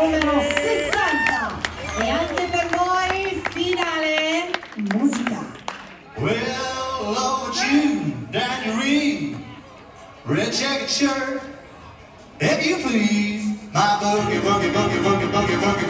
numero 60 e anche per voi finale musica. Well, Lord, you, Daniel red jacket shirt, if you please, my boogie, boogie, boogie, boogie, boogie, boogie, country.